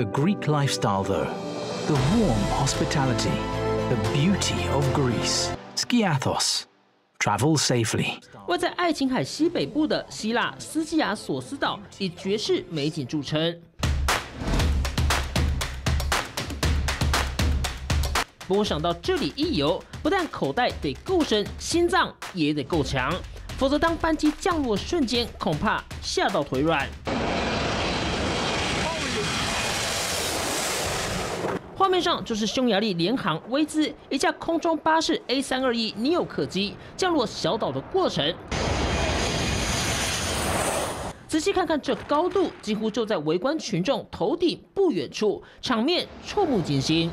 The Greek lifestyle, though, the warm hospitality, the beauty of Greece. Skiathos. Travel safely. 位在爱琴海西北部的希腊斯基亚索斯岛以绝世美景著称。不过想到这里一游，不但口袋得够深，心脏也得够强，否则当班机降落瞬间，恐怕吓到腿软。面上就是匈牙利联航威兹一架空中巴士 A 三二一 neo 客机降落小岛的过程。仔细看看这高度，几乎就在围观群众头顶不远处，场面触目惊心。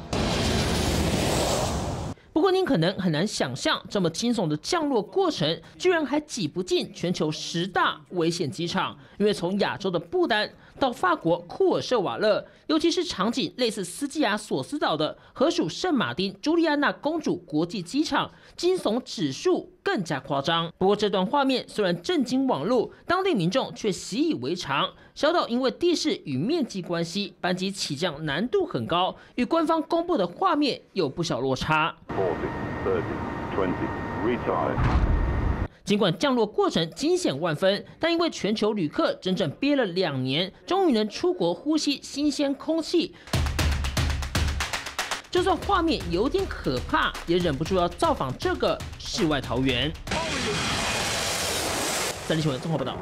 不过您可能很难想象，这么惊悚的降落过程，居然还挤不进全球十大危险机场。因为从亚洲的不丹到法国库尔舍瓦勒，尤其是场景类似斯基亚索斯岛的河属圣马丁朱利安娜公主国际机场，惊悚指数更加夸张。不过这段画面虽然震惊网络，当地民众却习以为常。小岛因为地势与面积关系，班机起降难度很高，与官方公布的画面有不小落差。尽管降落过程惊险万分，但因为全球旅客整整憋了两年，终于能出国呼吸新鲜空气。就算画面有点可怕，也忍不住要造访这个世外桃源。三立新闻综合报道。